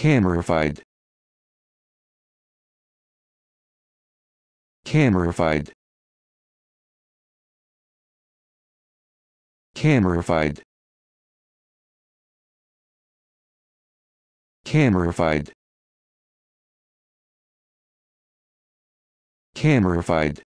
Camerified. Camerified. Camerified. Camerified. Camerified.